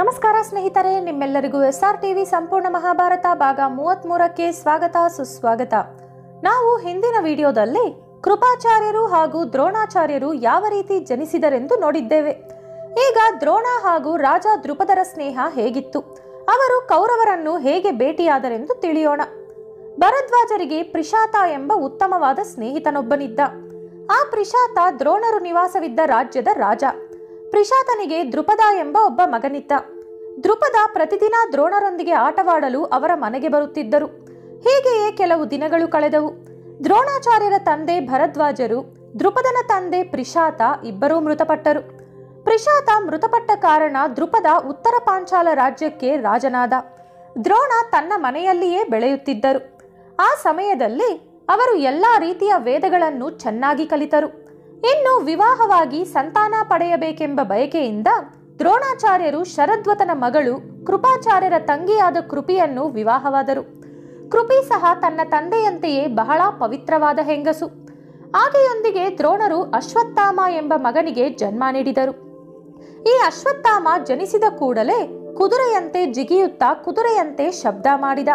ನಮಸ್ಕಾರ ಸ್ನೇಹಿತರೆ, ನಿಮ್ಮೆಲ್ಲರಿಗೂ ಎಸ್ ಆರ್ ಟಿವಿ ಸಂಪೂರ್ಣ ಮಹಾಭಾರತ ಭಾಗ ಮೂವತ್ತ್ ಮೂರಕ್ಕೆ ಸ್ವಾಗತ, ಸುಸ್ವಾಗತ. ನಾವು ಹಿಂದಿನ ವಿಡಿಯೋದಲ್ಲಿ ಕೃಪಾಚಾರ್ಯರು ಹಾಗೂ ದ್ರೋಣಾಚಾರ್ಯರು ಯಾವ ರೀತಿ ಜನಿಸಿದರೆಂದು ನೋಡಿದ್ದೇವೆ. ಈಗ ದ್ರೋಣ ಹಾಗೂ ರಾಜ ದ್ರುಪದರ ಸ್ನೇಹ ಹೇಗಿತ್ತು? ಅವರು ಕೌರವರನ್ನು ಹೇಗೆ ಭೇಟಿಯಾದರೆಂದು ತಿಳಿಯೋಣ. ಭರದ್ವಾಜರಿಗೆ ಪ್ರಿಶಾತ ಎಂಬ ಉತ್ತಮವಾದ ಸ್ನೇಹಿತನೊಬ್ಬನಿದ್ದ. ಆ ಪ್ರಿಶಾತ ದ್ರೋಣರು ನಿವಾಸವಿದ್ದ ರಾಜ್ಯದ ರಾಜ. ಪ್ರಿಶಾತನಿಗೆ ದೃಪದ ಎಂಬ ಒಬ್ಬ ಮಗನಿತ್ತ ದೃಪದ ಪ್ರತಿದಿನ ದ್ರೋಣರೊಂದಿಗೆ ಆಟವಾಡಲು ಅವರ ಮನೆಗೆ ಬರುತ್ತಿದ್ದರು. ಹೀಗೆಯೇ ಕೆಲವು ದಿನಗಳು ಕಳೆದವು. ದ್ರೋಣಾಚಾರ್ಯರ ತಂದೆ ಭರದ್ವಾಜರು ದೃಪದನ ತಂದೆ ಪ್ರಿಶಾತ ಇಬ್ಬರೂ ಮೃತಪಟ್ಟರು. ಪ್ರಿಶಾತ ಮೃತಪಟ್ಟ ಕಾರಣ ದೃಪದ ಉತ್ತರ ಪಾಂಚಾಲ ರಾಜ್ಯಕ್ಕೆ ರಾಜನಾದ. ದ್ರೋಣ ತನ್ನ ಮನೆಯಲ್ಲಿಯೇ ಬೆಳೆಯುತ್ತಿದ್ದರು. ಆ ಸಮಯದಲ್ಲಿ ಅವರು ಎಲ್ಲಾ ರೀತಿಯ ವೇದಗಳನ್ನು ಚೆನ್ನಾಗಿ ಕಲಿತರು. ಇನ್ನು ವಿವಾಹವಾಗಿ ಸಂತಾನ ಪಡೆಯಬೇಕೆಂಬ ಬಯಕೆಯಿಂದ ದ್ರೋಣಾಚಾರ್ಯರು ಶರದ್ವತನ ಮಗಳು ಕೃಪಾಚಾರ್ಯರ ತಂಗಿಯಾದ ಕೃಪಿಯನ್ನು ವಿವಾಹವಾದರು. ಕೃಪಿ ಸಹ ತನ್ನ ತಂದೆಯಂತೆಯೇ ಬಹಳ ಪವಿತ್ರವಾದ ಹೆಂಗಸು. ಆಕೆಯೊಂದಿಗೆ ದ್ರೋಣರು ಅಶ್ವತ್ಥಾಮ ಎಂಬ ಮಗನಿಗೆ ಜನ್ಮ ನೀಡಿದರು. ಈ ಅಶ್ವತ್ಥಾಮ ಜನಿಸಿದ ಕೂಡಲೇ ಕುದುರೆಯಂತೆ ಜಿಗಿಯುತ್ತಾ ಕುದುರೆಯಂತೆ ಶಬ್ದ ಮಾಡಿದ.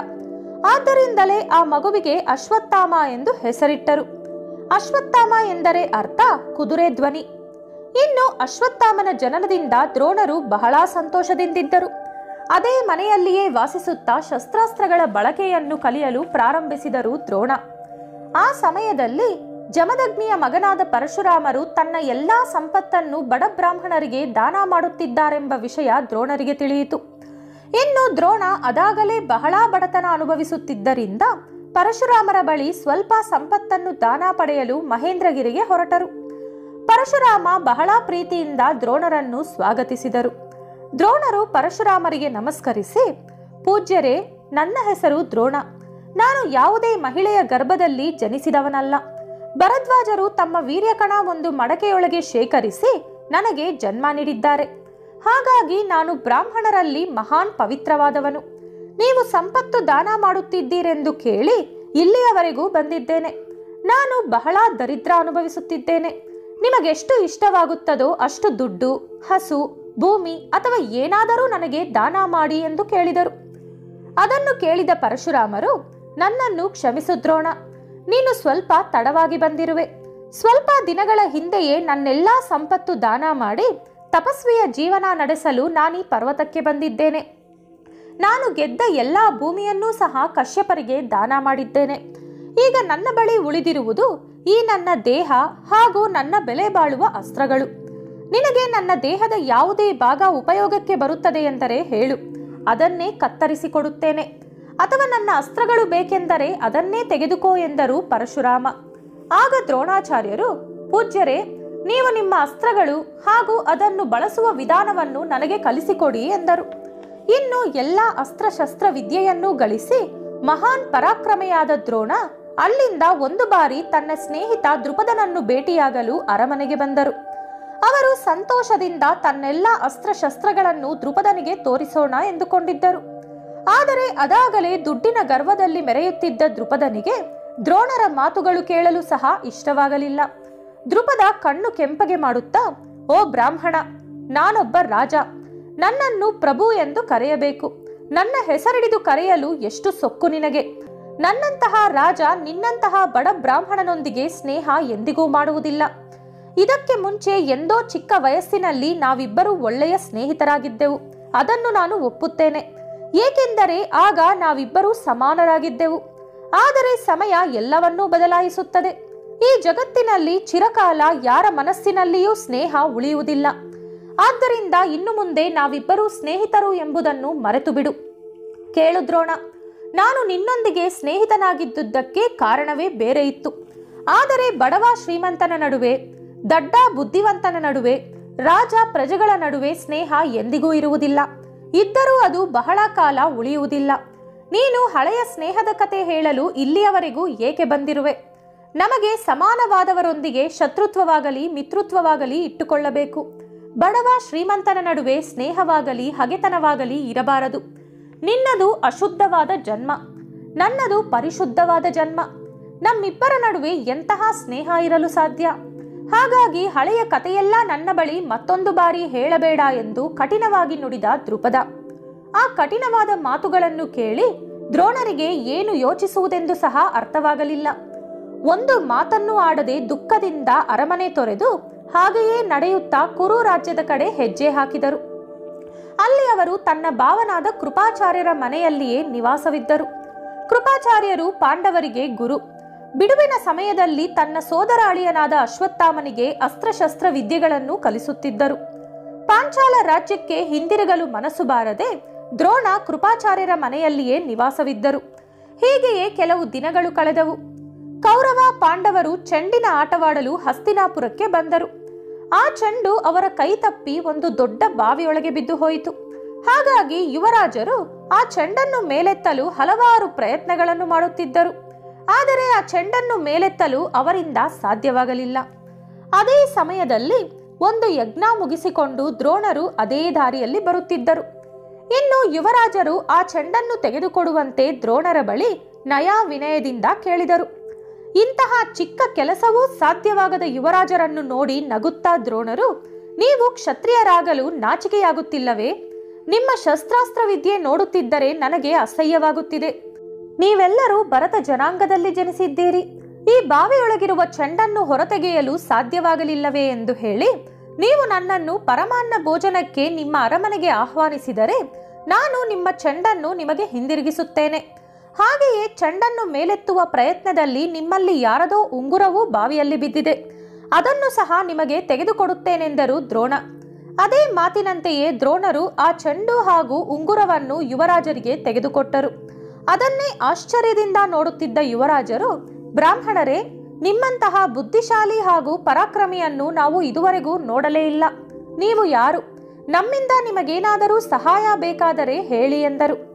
ಆದ್ದರಿಂದಲೇ ಆ ಮಗುವಿಗೆ ಅಶ್ವತ್ಥಾಮ ಎಂದು ಹೆಸರಿಟ್ಟರು. ಅಶ್ವತ್ಥಾಮ ಎಂದರೆ ಅರ್ಥ ಕುದುರೆ ಧ್ವನಿ. ಇನ್ನು ಅಶ್ವತ್ಥಾಮನ ಜನನದಿಂದ ದ್ರೋಣರು ಬಹಳ ಸಂತೋಷದಿಂದಿದ್ದರು. ಅದೇ ಮನೆಯಲ್ಲಿಯೇ ವಾಸಿಸುತ್ತಾ ಶಸ್ತ್ರಾಸ್ತ್ರಗಳ ಬಳಕೆಯನ್ನು ಕಲಿಯಲು ಪ್ರಾರಂಭಿಸಿದರು ದ್ರೋಣ. ಆ ಸಮಯದಲ್ಲಿ ಜಮದಗ್ನಿಯ ಮಗನಾದ ಪರಶುರಾಮರು ತನ್ನ ಎಲ್ಲಾ ಸಂಪತ್ತನ್ನು ಬಡ ಬ್ರಾಹ್ಮಣರಿಗೆ ದಾನ ಮಾಡುತ್ತಿದ್ದಾರೆಂಬ ವಿಷಯ ದ್ರೋಣರಿಗೆ ತಿಳಿಯಿತು. ಇನ್ನು ದ್ರೋಣ ಅದಾಗಲೇ ಬಹಳ ಬಡತನ ಅನುಭವಿಸುತ್ತಿದ್ದರಿಂದ ಪರಶುರಾಮರ ಬಳಿ ಸ್ವಲ್ಪ ಸಂಪತ್ತನ್ನು ದಾನ ಪಡೆಯಲು ಮಹೇಂದ್ರಗಿರಿಗೆ ಹೊರಟರು. ಪರಶುರಾಮ ಬಹಳ ಪ್ರೀತಿಯಿಂದ ದ್ರೋಣರನ್ನು ಸ್ವಾಗತಿಸಿದರು. ದ್ರೋಣರು ಪರಶುರಾಮರಿಗೆ ನಮಸ್ಕರಿಸಿ, ಪೂಜ್ಯರೇ, ನನ್ನ ಹೆಸರು ದ್ರೋಣ. ನಾನು ಯಾವುದೇ ಮಹಿಳೆಯ ಗರ್ಭದಲ್ಲಿ ಜನಿಸಿದವನಲ್ಲ. ಭರದ್ವಾಜರು ತಮ್ಮ ವೀರ್ಯಕಣ ಒಂದು ಮಡಕೆಯೊಳಗೆ ಶೇಖರಿಸಿ ನನಗೆ ಜನ್ಮ ನೀಡಿದ್ದಾರೆ. ಹಾಗಾಗಿ ನಾನು ಬ್ರಾಹ್ಮಣರಲ್ಲಿ ಮಹಾನ್ ಪವಿತ್ರವಾದವನು. ನೀವು ಸಂಪತ್ತು ದಾನ ಮಾಡುತ್ತಿದ್ದೀರೆಂದು ಕೇಳಿ ಇಲ್ಲಿಯವರೆಗೂ ಬಂದಿದ್ದೇನೆ. ನಾನು ಬಹಳ ದರಿದ್ರ ಅನುಭವಿಸುತ್ತಿದ್ದೇನೆ. ನಿಮಗೆಷ್ಟು ಇಷ್ಟವಾಗುತ್ತದೋ ಅಷ್ಟು ದುಡ್ಡು, ಹಸು, ಭೂಮಿ ಅಥವಾ ಏನಾದರೂ ನನಗೆ ದಾನ ಮಾಡಿ ಎಂದು ಕೇಳಿದರು. ಅದನ್ನು ಕೇಳಿದ ಪರಶುರಾಮರು, ನನ್ನನ್ನು ಕ್ಷಮಿಸುದ್ರೋಣ. ನೀನು ಸ್ವಲ್ಪ ತಡವಾಗಿ ಬಂದಿರುವೆ. ಸ್ವಲ್ಪ ದಿನಗಳ ಹಿಂದೆಯೇ ನನ್ನೆಲ್ಲಾ ಸಂಪತ್ತು ದಾನ ಮಾಡಿ ತಪಸ್ವಿಯ ಜೀವನ ನಡೆಸಲು ನಾನೀ ಪರ್ವತಕ್ಕೆ ಬಂದಿದ್ದೇನೆ. ನಾನು ಗೆದ್ದ ಎಲ್ಲಾ ಭೂಮಿಯನ್ನೂ ಸಹ ಕಶ್ಯಪರಿಗೆ ದಾನ ಮಾಡಿದ್ದೇನೆ. ಈಗ ನನ್ನ ಬಳಿ ಉಳಿದಿರುವುದು ಈ ನನ್ನ ದೇಹ ಹಾಗೂ ನನ್ನ ಬೆಲೆ ಬಾಳುವ ಅಸ್ತ್ರಗಳು. ನಿನಗೆ ನನ್ನ ದೇಹದ ಯಾವುದೇ ಭಾಗ ಉಪಯೋಗಕ್ಕೆ ಬರುತ್ತದೆ ಎಂದರೆ ಹೇಳು. ಅದನ್ನೇ ಕತ್ತರಿಸಿಕೊಡುತ್ತೇನೆ. ಅಥವಾ ನನ್ನ ಅಸ್ತ್ರಗಳು ಬೇಕೆಂದರೆ ಅದನ್ನೇ ತೆಗೆದುಕೋ ಎಂದರು ಪರಶುರಾಮ. ಆಗ ದ್ರೋಣಾಚಾರ್ಯರು, ಪೂಜ್ಯರೇ, ನೀವು ನಿಮ್ಮ ಅಸ್ತ್ರಗಳು ಹಾಗೂ ಅದನ್ನು ಬಳಸುವ ವಿಧಾನವನ್ನು ನನಗೆ ಕಲಿಸಿಕೊಡಿ ಎಂದರು. ಇನ್ನು ಎಲ್ಲ ಅಸ್ತ್ರಶಸ್ತ್ರ ವಿದ್ಯೆಯನ್ನೂ ಗಳಿಸಿ ಮಹಾನ್ ಪರಾಕ್ರಮೆಯಾದ ದ್ರೋಣ ಅಲ್ಲಿಂದ ಒಂದು ಬಾರಿ ತನ್ನ ಸ್ನೇಹಿತ ದೃಪದನನ್ನು ಭೇಟಿಯಾಗಲು ಅರಮನೆಗೆ ಬಂದರು. ಅವರು ಸಂತೋಷದಿಂದ ತನ್ನೆಲ್ಲ ಅಸ್ತ್ರಶಸ್ತ್ರಗಳನ್ನು ದೃಪದನಿಗೆ ತೋರಿಸೋಣ ಎಂದುಕೊಂಡಿದ್ದರು. ಆದರೆ ಅದಾಗಲೇ ದುಡ್ಡಿನ ಗರ್ವದಲ್ಲಿ ಮೆರೆಯುತ್ತಿದ್ದ ದೃಪದನಿಗೆ ದ್ರೋಣರ ಮಾತುಗಳು ಕೇಳಲು ಸಹ ಇಷ್ಟವಾಗಲಿಲ್ಲ. ದೃಪದ ಕಣ್ಣು ಕೆಂಪಗೆ ಮಾಡುತ್ತಾ, ಓ ಬ್ರಾಹ್ಮಣ, ನಾನೊಬ್ಬ ರಾಜ ನನ್ನನ್ನು ಪ್ರಭು ಎಂದು ಕರೆಯಬೇಕು. ನನ್ನ ಹೆಸರಿಡಿದು ಕರೆಯಲು ಎಷ್ಟು ಸೊಕ್ಕು ನಿನಗೆ? ನನ್ನಂತಹ ರಾಜ ನಿನ್ನಂತಹ ಬಡ ಬ್ರಾಹ್ಮಣನೊಂದಿಗೆ ಸ್ನೇಹ ಎಂದಿಗೂ ಮಾಡುವುದಿಲ್ಲ. ಇದಕ್ಕೆ ಮುಂಚೆ ಎಂದೋ ಚಿಕ್ಕ ವಯಸ್ಸಿನಲ್ಲಿ ನಾವಿಬ್ಬರು ಒಳ್ಳೆಯ ಸ್ನೇಹಿತರಾಗಿದ್ದೆವು. ಅದನ್ನು ನಾನು ಒಪ್ಪುತ್ತೇನೆ. ಏಕೆಂದರೆ ಆಗ ನಾವಿಬ್ಬರೂ ಸಮಾನರಾಗಿದ್ದೆವು. ಆದರೆ ಸಮಯ ಎಲ್ಲವನ್ನೂ ಬದಲಾಯಿಸುತ್ತದೆ. ಈ ಜಗತ್ತಿನಲ್ಲಿ ಚಿರಕಾಲ ಯಾರ ಮನಸ್ಸಿನಲ್ಲಿಯೂ ಸ್ನೇಹ ಉಳಿಯುವುದಿಲ್ಲ. ಆದ್ದರಿಂದ ಇನ್ನು ಮುಂದೆ ನಾವಿಬ್ಬರೂ ಸ್ನೇಹಿತರು ಎಂಬುದನ್ನು ಮರೆತು ಬಿಡು ಕೇಳು ದ್ರೋಣ, ನಾನು ನಿನ್ನೊಂದಿಗೆ ಸ್ನೇಹಿತನಾಗಿದ್ದುದಕ್ಕೆ ಕಾರಣವೇ ಬೇರೆ ಇತ್ತು. ಆದರೆ ಬಡವ ಶ್ರೀಮಂತನ ನಡುವೆ, ದಡ್ಡ ಬುದ್ಧಿವಂತನ ನಡುವೆ, ರಾಜ ಪ್ರಜೆಗಳ ನಡುವೆ ಸ್ನೇಹ ಎಂದಿಗೂ ಇರುವುದಿಲ್ಲ. ಇದ್ದರೂ ಅದು ಬಹಳ ಕಾಲ ಉಳಿಯುವುದಿಲ್ಲ. ನೀನು ಹಳೆಯ ಸ್ನೇಹದ ಕತೆ ಹೇಳಲು ಇಲ್ಲಿಯವರೆಗೂ ಏಕೆ ಬಂದಿರುವೆ? ನಮಗೆ ಸಮಾನವಾದವರೊಂದಿಗೆ ಶತ್ರುತ್ವವಾಗಲಿ ಮಿತ್ರತ್ವವಾಗಲಿ ಇಟ್ಟುಕೊಳ್ಳಬೇಕು. ಬಡವ ಶ್ರೀಮಂತನ ನಡುವೆ ಸ್ನೇಹವಾಗಲಿ, ಹಗೆತನವಾಗಲಿ ಇರಬಾರದು. ನಿನ್ನದು ಅಶುದ್ಧವಾದ ಜನ್ಮ. ನನ್ನದು ಪರಿಶುದ್ಧವಾದ ಜನ್ಮ. ನಮ್ಮಿಬ್ಬರ ನಡುವೆ ಎಂತಹ ಸ್ನೇಹ ಇರಲು ಸಾಧ್ಯ? ಹಾಗಾಗಿ ಹಳೆಯ ಕಥೆಯೆಲ್ಲ ನನ್ನ ಬಳಿ ಮತ್ತೊಂದು ಬಾರಿ ಹೇಳಬೇಡ ಎಂದು ಕಠಿಣವಾಗಿ ನುಡಿದ ದೃಪದ ಆ ಕಠಿಣವಾದ ಮಾತುಗಳನ್ನು ಕೇಳಿ ದ್ರೋಣರಿಗೆ ಏನು ಯೋಚಿಸುವುದೆಂದು ಸಹ ಅರ್ಥವಾಗಲಿಲ್ಲ. ಒಂದು ಮಾತನ್ನು ಆಡದೆ ದುಃಖದಿಂದ ಅರಮನೆ ತೊರೆದು ಹಾಗೆಯೇ ನಡೆಯುತ್ತಾ ಕುರು ರಾಜ್ಯದ ಕಡೆ ಹೆಜ್ಜೆ ಹಾಕಿದರು. ಅಲ್ಲಿ ಅವರು ತನ್ನ ಭಾವನಾದ ಕೃಪಾಚಾರ್ಯರ ಮನೆಯಲ್ಲಿಯೇ ನಿವಾಸವಿದ್ದರು. ಕೃಪಾಚಾರ್ಯರು ಪಾಂಡವರಿಗೆ ಗುರು. ಬಿಡುವಿನ ಸಮಯದಲ್ಲಿ ತನ್ನ ಸೋದರ ಅಳಿಯನಾದ ಅಶ್ವತ್ಥಾಮನಿಗೆ ಅಸ್ತ್ರಶಸ್ತ್ರ ವಿದ್ಯೆಗಳನ್ನು ಕಲಿಸುತ್ತಿದ್ದರು. ಪಾಂಚಾಲ ರಾಜ್ಯಕ್ಕೆ ಹಿಂದಿರುಗಲು ಮನಸ್ಸು ಬಾರದೆ ದ್ರೋಣ ಕೃಪಾಚಾರ್ಯರ ಮನೆಯಲ್ಲಿಯೇ ನಿವಾಸವಿದ್ದರು. ಹೀಗೆಯೇ ಕೆಲವು ದಿನಗಳು ಕಳೆದವು. ಕೌರವ ಪಾಂಡವರು ಚೆಂಡಿನ ಆಟವಾಡಲು ಹಸ್ತಿನಾಪುರಕ್ಕೆ ಬಂದರು. ಆ ಚೆಂಡು ಅವರ ಕೈ ತಪ್ಪಿ ಒಂದು ದೊಡ್ಡ ಬಾವಿಯೊಳಗೆ ಬಿದ್ದು ಹೋಯಿತು. ಹಾಗಾಗಿ ಯುವರಾಜರು ಆ ಚೆಂಡನ್ನು ಮೇಲೆತ್ತಲು ಹಲವಾರು ಪ್ರಯತ್ನಗಳನ್ನು ಮಾಡುತ್ತಿದ್ದರು. ಆದರೆ ಆ ಚೆಂಡನ್ನು ಮೇಲೆತ್ತಲು ಅವರಿಂದ ಸಾಧ್ಯವಾಗಲಿಲ್ಲ. ಅದೇ ಸಮಯದಲ್ಲಿ ಒಂದು ಯಜ್ಞ ಮುಗಿಸಿಕೊಂಡು ದ್ರೋಣರು ಅದೇ ದಾರಿಯಲ್ಲಿ ಬರುತ್ತಿದ್ದರು. ಇನ್ನು ಯುವರಾಜರು ಆ ಚೆಂಡನ್ನು ತೆಗೆದುಕೊಡುವಂತೆ ದ್ರೋಣರ ಬಳಿ ನಯಾ ವಿನಯದಿಂದ ಕೇಳಿದರು. ಇಂತಹ ಚಿಕ್ಕ ಕೆಲಸವೂ ಸಾಧ್ಯವಾಗದ ಯುವರಾಜರನ್ನು ನೋಡಿ ನಗುತ್ತಾ ದ್ರೋಣರು, ನೀವು ಕ್ಷತ್ರಿಯರಾಗಲು ನಾಚಿಕೆಯಾಗುತ್ತಿಲ್ಲವೇ? ನಿಮ್ಮ ಶಸ್ತ್ರಾಸ್ತ್ರ ವಿದ್ಯೆ ನೋಡುತ್ತಿದ್ದರೆ ನನಗೆ ಅಸಹ್ಯವಾಗುತ್ತಿದೆ. ನೀವೆಲ್ಲರೂ ಭರತ ಜನಾಂಗದಲ್ಲಿ ಜನಿಸಿದ್ದೀರಿ. ಈ ಬಾವಿಯೊಳಗಿರುವ ಚೆಂಡನ್ನು ಹೊರತೆಗೆಯಲು ಸಾಧ್ಯವಾಗಲಿಲ್ಲವೇ? ಎಂದು ಹೇಳಿ, ನೀವು ನನ್ನನ್ನು ಪರಮಾನ್ನ ಭೋಜನಕ್ಕೆ ನಿಮ್ಮ ಅರಮನೆಗೆ ಆಹ್ವಾನಿಸಿದರೆ ನಾನು ನಿಮ್ಮ ಚೆಂಡನ್ನು ನಿಮಗೆ ಹಿಂದಿರುಗಿಸುತ್ತೇನೆ. ಹಾಗೆಯೇ ಚೆಂಡನ್ನು ಮೇಲೆತ್ತುವ ಪ್ರಯತ್ನದಲ್ಲಿ ನಿಮ್ಮಲ್ಲಿ ಯಾರದೋ ಉಂಗುರವೂ ಬಾವಿಯಲ್ಲಿ ಬಿದ್ದಿದೆ. ಅದನ್ನು ಸಹ ನಿಮಗೆ ತೆಗೆದುಕೊಡುತ್ತೇನೆಂದರು ದ್ರೋಣ. ಅದೇ ಮಾತಿನಂತೆಯೇ ದ್ರೋಣರು ಆ ಚೆಂಡು ಹಾಗೂ ಉಂಗುರವನ್ನು ಯುವರಾಜರಿಗೆ ತೆಗೆದುಕೊಟ್ಟರು. ಅದನ್ನೇ ಆಶ್ಚರ್ಯದಿಂದ ನೋಡುತ್ತಿದ್ದ ಯುವರಾಜರು, ಬ್ರಾಹ್ಮಣರೇ, ನಿಮ್ಮಂತಹ ಬುದ್ಧಿಶಾಲಿ ಹಾಗೂ ಪರಾಕ್ರಮಿಯನ್ನು ನಾವು ಇದುವರೆಗೂ ನೋಡಲೇ ಇಲ್ಲ. ನೀವು ಯಾರು? ನಮ್ಮಿಂದ ನಿಮಗೇನಾದರೂ ಸಹಾಯ ಬೇಕಾದರೆ ಹೇಳಿ ಎಂದರು.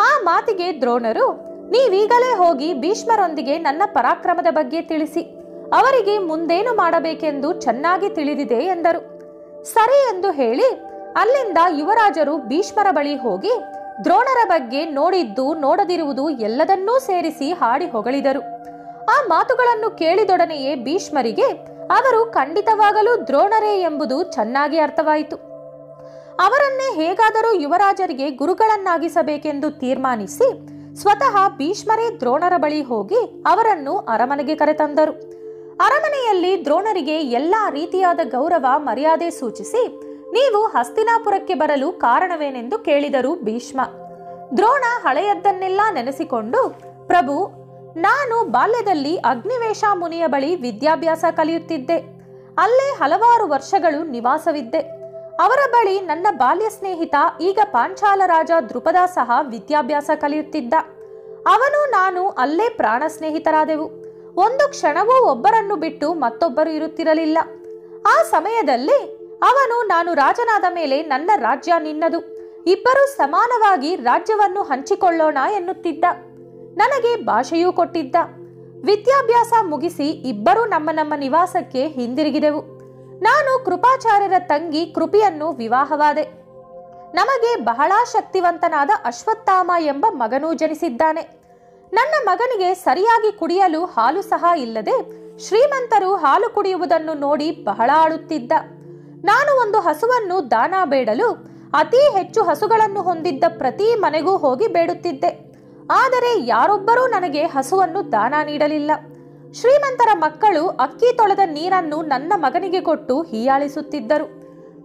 ಆ ಮಾತಿಗೆ ದ್ರೋಣರು, ನೀವೀಗಲೇ ಹೋಗಿ ಭೀಷ್ಮರೊಂದಿಗೆ ನನ್ನ ಪರಾಕ್ರಮದ ಬಗ್ಗೆ ತಿಳಿಸಿ. ಅವರಿಗೆ ಮುಂದೇನು ಮಾಡಬೇಕೆಂದು ಚೆನ್ನಾಗಿ ತಿಳಿದಿದೆ ಎಂದರು. ಸರಿ ಎಂದು ಹೇಳಿ ಅಲ್ಲಿಂದ ಯುವರಾಜರು ಭೀಷ್ಮರ ಬಳಿ ಹೋಗಿ ದ್ರೋಣರ ಬಗ್ಗೆ ನೋಡಿದ್ದು ನೋಡದಿರುವುದು ಎಲ್ಲದನ್ನೂ ಸೇರಿಸಿ ಹಾಡಿ ಹೊಗಳಿದರು. ಆ ಮಾತುಗಳನ್ನು ಕೇಳಿದೊಡನೆಯೇ ಭೀಷ್ಮರಿಗೆ, ಅವರು ಖಂಡಿತವಾಗಲೂ ದ್ರೋಣರೇ ಎಂಬುದು ಚೆನ್ನಾಗಿ ಅರ್ಥವಾಯಿತು. ಅವರನ್ನೇ ಹೇಗಾದರೂ ಯುವರಾಜರಿಗೆ ಗುರುಗಳನ್ನಾಗಿಸಬೇಕೆಂದು ತೀರ್ಮಾನಿಸಿ ಸ್ವತಃ ಭೀಷ್ಮರೇ ದ್ರೋಣರ ಬಳಿ ಹೋಗಿ ಅವರನ್ನು ಅರಮನೆಗೆ ಕರೆತಂದರು. ಅರಮನೆಯಲ್ಲಿ ದ್ರೋಣರಿಗೆ ಎಲ್ಲಾ ರೀತಿಯಾದ ಗೌರವ, ಮರ್ಯಾದೆ ಸೂಚಿಸಿ ನೀವು ಹಸ್ತಿನಾಪುರಕ್ಕೆ ಬರಲು ಕಾರಣವೇನೆಂದು ಕೇಳಿದರು ಭೀಷ್ಮ. ದ್ರೋಣ ಹಳೆಯದ್ದನ್ನೆಲ್ಲ ನೆನೆಸಿಕೊಂಡು, ಪ್ರಭು, ನಾನು ಬಾಲ್ಯದಲ್ಲಿ ಅಗ್ನಿವೇಶ ಮುನಿಯ ಬಳಿ ವಿದ್ಯಾಭ್ಯಾಸ ಕಲಿಯುತ್ತಿದ್ದೆ. ಅಲ್ಲೇ ಹಲವಾರು ವರ್ಷಗಳು ನಿವಾಸವಿದ್ದೆ. ಅವರ ಬಳಿ ನನ್ನ ಬಾಲ್ಯ ಸ್ನೇಹಿತ, ಈಗ ಪಾಂಚಾಲ ರಾಜ ದೃಪದ ಸಹ ವಿದ್ಯಾಭ್ಯಾಸ ಕಲಿಯುತ್ತಿದ್ದ. ಅವನು ನಾನು ಅಲ್ಲೇ ಪ್ರಾಣ ಸ್ನೇಹಿತರಾದೆವು. ಒಂದು ಕ್ಷಣವೂ ಒಬ್ಬರನ್ನು ಬಿಟ್ಟು ಮತ್ತೊಬ್ಬರು ಇರುತ್ತಿರಲಿಲ್ಲ. ಆ ಸಮಯದಲ್ಲಿ ಅವನು ನಾನು ರಾಜನಾದ ಮೇಲೆ ನನ್ನ ರಾಜ್ಯ ನಿನ್ನದು. ಇಬ್ಬರು ಸಮಾನವಾಗಿ ರಾಜ್ಯವನ್ನು ಹಂಚಿಕೊಳ್ಳೋಣ ಎನ್ನುತ್ತಿದ್ದ. ನನಗೆ ಭಾಷೆಯೂ ಕೊಟ್ಟಿದ್ದ. ವಿದ್ಯಾಭ್ಯಾಸ ಮುಗಿಸಿ ಇಬ್ಬರೂ ನಮ್ಮ ನಮ್ಮ ನಿವಾಸಕ್ಕೆ ಹಿಂದಿರುಗಿದೆವು. ನಾನು ಕೃಪಾಚಾರ್ಯರ ತಂಗಿ ಕೃಪಿಯನ್ನು ವಿವಾಹವಾದೆ. ನಮಗೆ ಬಹಳ ಶಕ್ತಿವಂತನಾದ ಅಶ್ವತ್ಥಾಮ ಎಂಬ ಮಗನೂ ಜನಿಸಿದ್ದಾನೆ. ನನ್ನ ಮಗನಿಗೆ ಸರಿಯಾಗಿ ಕುಡಿಯಲು ಹಾಲು ಸಹ ಇಲ್ಲದೆ ಶ್ರೀಮಂತರು ಹಾಲು ಕುಡಿಯುವುದನ್ನು ನೋಡಿ ಬಹಳ ಆಳುತ್ತಿದ್ದ. ನಾನು ಒಂದು ಹಸುವನ್ನು ದಾನ ಬೇಡಲು ಅತಿ ಹೆಚ್ಚು ಹಸುಗಳನ್ನು ಹೊಂದಿದ್ದ ಪ್ರತಿ ಮನೆಗೂ ಹೋಗಿ ಬೇಡುತ್ತಿದ್ದೆ. ಆದರೆ ಯಾರೊಬ್ಬರೂ ನನಗೆ ಹಸುವನ್ನು ದಾನ ನೀಡಲಿಲ್ಲ. ಶ್ರೀಮಂತರ ಮಕ್ಕಳು ಅಕ್ಕಿ ತೊಳೆದ ನೀರನ್ನು ನನ್ನ ಮಗನಿಗೆ ಕೊಟ್ಟು ಹೀಯಾಳಿಸುತ್ತಿದ್ದರು.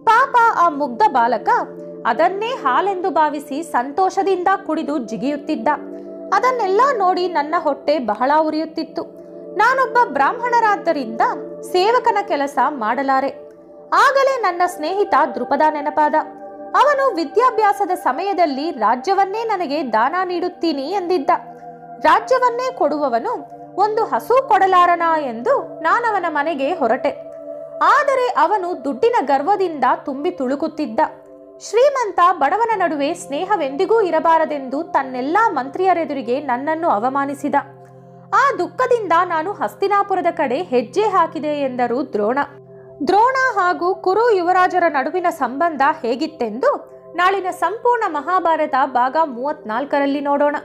ಪಾಪ ಆ ಮುಗ್ಧ ಬಾಲಕ ಅದನ್ನೇ ಹಾಲೆಂದು ಭಾವಿಸಿ ಸಂತೋಷದಿಂದ ಕುಡಿದು ಜಿಗಿಯುತ್ತಿದ್ದ. ಅದನ್ನೆಲ್ಲ ನೋಡಿ ನನ್ನ ಹೊಟ್ಟೆ ಬಹಳ ಉರಿಯುತ್ತಿತ್ತು. ನಾನೊಬ್ಬ ಬ್ರಾಹ್ಮಣರಾದ್ದರಿಂದ ಸೇವಕನ ಕೆಲಸ ಮಾಡಲಾರೆ. ಆಗಲೇ ನನ್ನ ಸ್ನೇಹಿತ ದೃಪದ ನೆನಪಾದ. ಅವನು ವಿದ್ಯಾಭ್ಯಾಸದ ಸಮಯದಲ್ಲಿ ರಾಜ್ಯವನ್ನೇ ನನಗೆ ದಾನ ನೀಡುತ್ತೀನಿ ಎಂದಿದ್ದ. ರಾಜ್ಯವನ್ನೇ ಕೊಡುವವನು ಒಂದು ಹಸು ಕೊಡಲಾರನ ಎಂದು ನಾನವನ ಮನೆಗೆ ಹೊರಟೆ. ಆದರೆ ಅವನು ದುಡ್ಡಿನ ಗರ್ವದಿಂದ ತುಂಬಿ ತುಳುಕುತ್ತಿದ್ದ. ಶ್ರೀಮಂತ ಬಡವನ ನಡುವೆ ಸ್ನೇಹವೆಂದಿಗೂ ಇರಬಾರದೆಂದು ತನ್ನೆಲ್ಲಾ ಮಂತ್ರಿಯರೆದುರಿಗೆ ನನ್ನನ್ನು ಅವಮಾನಿಸಿದ. ಆ ದುಃಖದಿಂದ ನಾನು ಹಸ್ತಿನಾಪುರದ ಕಡೆ ಹೆಜ್ಜೆ ಹಾಕಿದೆ ಎಂದರು ದ್ರೋಣ. ದ್ರೋಣ ಹಾಗೂ ಕುರು ಯುವರಾಜರ ನಡುವಿನ ಸಂಬಂಧ ಹೇಗಿತ್ತೆಂದು ನಾಳಿನ ಸಂಪೂರ್ಣ ಮಹಾಭಾರತ ಭಾಗ ಮೂವತ್ನಾಲ್ಕರಲ್ಲಿ ನೋಡೋಣ.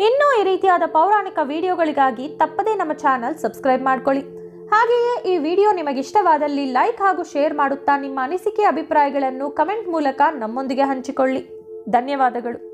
ಇನ್ನೂ ಈ ರೀತಿಯಾದ ಪೌರಾಣಿಕ ವಿಡಿಯೋಗಳಿಗಾಗಿ ತಪ್ಪದೇ ನಮ್ಮ ಚಾನಲ್ ಸಬ್ಸ್ಕ್ರೈಬ್ ಮಾಡ್ಕೊಳ್ಳಿ. ಹಾಗೆಯೇ ಈ ವಿಡಿಯೋ ನಿಮಗಿಷ್ಟವಾದಲ್ಲಿ ಲೈಕ್ ಹಾಗೂ ಶೇರ್ ಮಾಡುತ್ತಾ ನಿಮ್ಮ ಅನಿಸಿಕೆ, ಅಭಿಪ್ರಾಯಗಳನ್ನು ಕಮೆಂಟ್ ಮೂಲಕ ನಮ್ಮೊಂದಿಗೆ ಹಂಚಿಕೊಳ್ಳಿ. ಧನ್ಯವಾದಗಳು.